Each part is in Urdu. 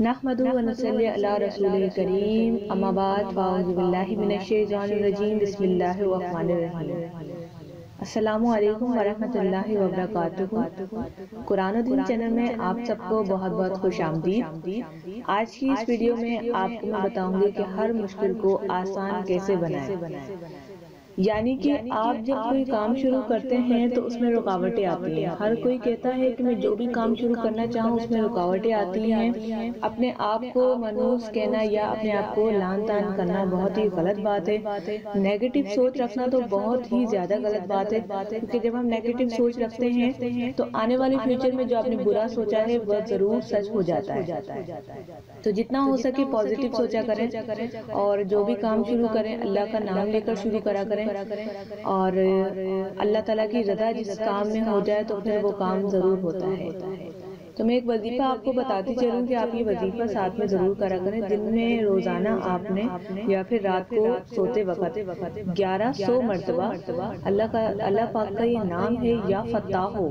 نحمدو و نصلی علی رسول الکریم اما بعد فاعوذ باللہ من الشیطان الرجیم. بسم اللہ الرحمن الرحیم. السلام علیکم ورحمۃ اللہ وبرکاتہ. قرآن و دین چینل میں آپ سب کو بہت بہت خوش آمدید. آج کی اس ویڈیو میں آپ کو میں بتاؤں گی کہ ہر مشکل کو آسان کیسے بنائیں۔ یعنی کہ آپ جب کوئی کام شروع کرتے ہیں تو اس میں رکاوٹیں آتی ہیں۔ ہر کوئی کہتا ہے کہ میں جو بھی کام شروع کرنا چاہوں اس میں رکاوٹیں آتی ہیں۔ اپنے آپ کو منوس کہنا یا اپنے آپ کو لان تان کرنا بہت ہی غلط بات ہے نیگیٹو سوچ رکھنا تو بہت ہی زیادہ غلط بات ہے کیونکہ جب ہم نیگیٹو سوچ رکھتے ہیں تو آنے والے فیوچر میں جو آپ نے برا سوچا ہے وہ ضرور سچ ہو جاتا ہے تو جتنا ہو سکے پازیٹیو سوچا کریں اور جو بھی کام شروع کریں اللہ کا نام لے کر شروع کرا کریں اور اللہ تعالیٰ کی رضا جس کام میں ہو جائے تو پھر وہ کام ضرور ہوتا ہے۔ تو میں ایک وظیفہ آپ کو بتاتی چلوں کہ آپ یہ وظیفہ ساتھ میں ضرور کرا کریں۔ دن میں روزانہ آپ نے یا پھر رات کو سوتے وقت گیارہ سو مرتبہ اللہ کا اللہ پاک کا یہ نام ہے یا فتح ہو۔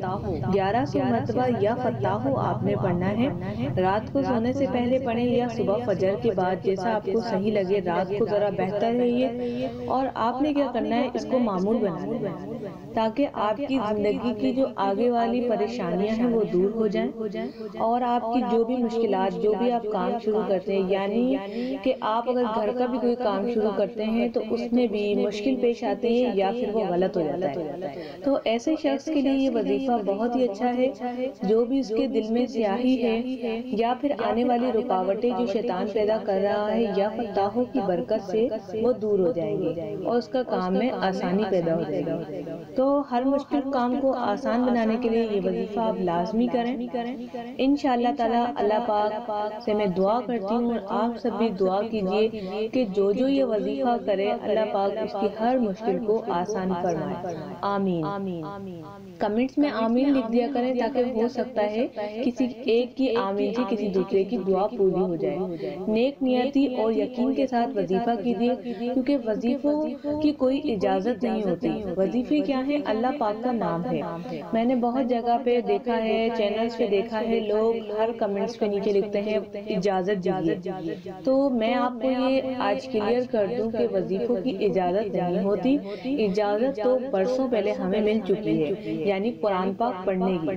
گیارہ سو مرتبہ یا فتح ہو آپ نے پڑھنا ہے۔ رات کو سونے سے پہلے پڑھیں یا صبح فجر کے بعد جیسا آپ کو صحیح لگے رات کو ذرا بہتر ہے یہ اور آپ نے کیا کرنا ہے اس کو معمول بنانا ہے؟ تاکہ آپ کی زندگی کی جو آگے والی پریشانیاں ہیں وہ دور ہو جائیں اور آپ کی جو بھی مشکلات جو بھی آپ کام شروع کرتے ہیں یعنی کہ آپ اگر گھر کا بھی کوئی کام شروع کرتے ہیں تو اس میں بھی مشکل پیش آتے ہیں یا پھر وہ غلط ہو جاتا ہے۔ تو ایسے شخص کے لیے یہ وظیفہ بہت ہی اچھا ہے جو بھی اس کے دل میں سیاہی ہے یا پھر آنے والی رکاوٹیں جو شیطان پیدا کر رہا ہے یا فتاحوں کی برکت سے وہ دور ہو جائیں گے اور اس کا کام میں آسانی پیدا ہو جائے گی تو ہر مشکل کام کو آسان بنانے کے لیے یہ وظیفہ آپ لازمی کریں انشاءاللہ تعالی اللہ پاک سے میں دعا کرتی ہوں اور آپ سب بھی دعا کیجیے کہ جو جو یہ وظیفہ کرے اللہ پاک اس کی ہر مشکل کو آسان فرمائے۔ آمین۔ کمنٹس میں آمین لکھ دیا کریں تاکہ ہو سکتا ہے کسی ایک کی آمین سے کسی دوسرے کی دعا پوری ہو جائے۔ نیک نیتی اور یقین کے ساتھ وظیفہ کیجیے کیونکہ وظیفوں کی کوئی اجازت نہیں ہوتی۔ وظیفے کیا ہیں؟ اللہ پاک کا نام ہے۔ میں نے بہت جگہ پہ دیکھا ہے۔ چینلز پہ دیکھا لکھا ہے، لوگ ہر کمنٹس پہ نیچے لکھتے ہیں، اجازت دیجیے تو میں آپ کو یہ آج کلیئر کر دوں کہ وظیفوں کی اجازت نہیں ہوتی۔ اجازت تو برسوں پہلے ہمیں مل چکی ہے یعنی قرآن پاک پڑھنے کی۔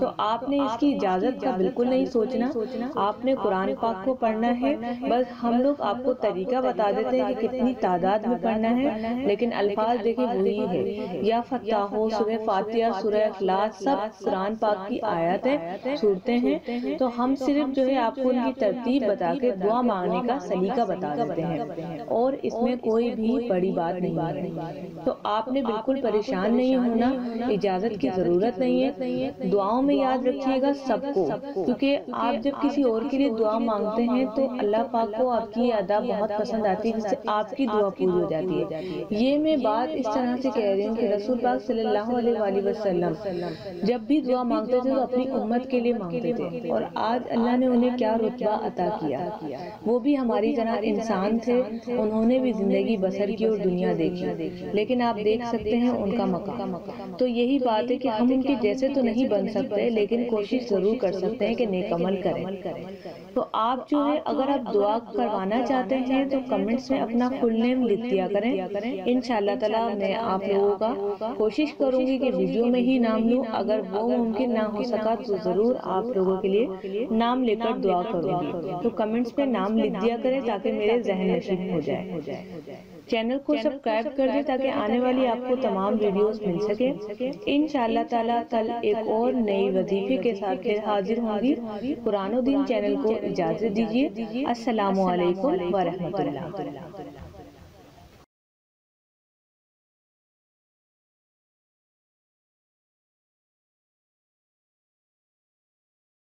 تو آپ نے اس کی اجازت کا بالکل نہیں سوچنا۔ آپ نے قرآن پاک کو پڑھنا ہے۔ بس ہم لوگ آپ کو طریقہ بتا دیتے ہیں کہ کتنی تعداد میں پڑھنا ہے۔ لیکن الفاظ دیکھیں، وہی ہے۔ یا فتح ہو سورہ فاتحہ، سورہ اخلاص، سب قرآن پاک کی آیت ہے۔ صورتیں ہیں تو ہم صرف جو ہے آپ کو ان کی ترتیب بتا کے دعا مانگنے کا سلیقہ بتا دیتے ہیں۔ اور اس میں کوئی بھی بڑی بات نہیں تو آپ نے بالکل پریشان نہیں ہونا اجازت کی ضرورت نہیں ہے۔ دعاؤں میں یاد رکھیے گا سب کو۔ کیونکہ آپ جب کسی اور کے لیے دعا مانگتے ہیں تو اللہ پاک کو آپ کی ادا بہت پسند آتی ہے جس سے آپ کی دعا پوری ہو جاتی ہے۔ یہ میں بات اس طرح سے کہہ رہی ہوں کہ رسول پاک صلی اللہ علیہ وسلم جب بھی دعا مانگتے تھے تو اپنی امت کے لیے مانگتے تھے۔ اور آج اللہ نے انہیں کیا رتبہ عطا کیا؟ وہ بھی ہماری طرح انسان تھے۔ انہوں نے بھی زندگی بسر کی اور دنیا دیکھی۔ لیکن آپ دیکھ سکتے ہیں ان کا مقام۔ تو یہی بات ہے کہ ہم ان کے جیسے تو نہیں بن سکتے، لیکن کوشش ضرور کر سکتے ہیں کہ نیک عمل کریں۔ تو آپ جو ہے اگر آپ دعا کروانا چاہتے ہیں تو کمنٹس میں اپنا فل نیم لکھ دیا کریں۔ انشاءاللہ تعالی میں آپ لوگوں کا کوشش کروں گی کہ ویڈیو میں ہی نام لوں۔ اگر وہ ممکن نہ ہو سکا تو ضرور آپ لوگوں کے لیے نام لے کر دعا کروں گی۔ تو کمنٹس پہ نام لکھ دیا کریں تاکہ میرے ذہن نشین ہو جائے۔ چینل کو سبسکرائب کر دیں تاکہ آنے والی آپ کو تمام ویڈیوز مل سکے انشاءاللہ تعالی کل ایک اور نئی وظیفے کے ساتھ پھر حاضر ہوں گی۔ قرآن و دین چینل کو اجازت دیجیے۔ السلام علیکم ورحمۃ اللہ